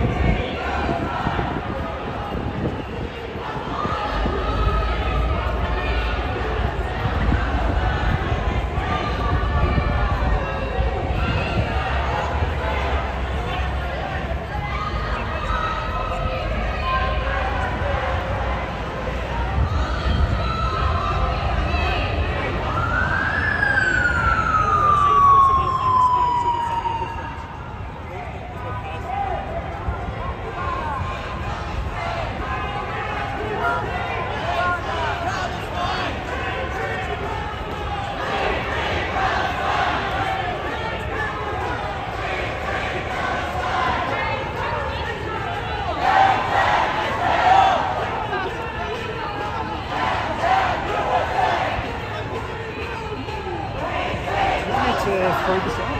Thank uh, focus on?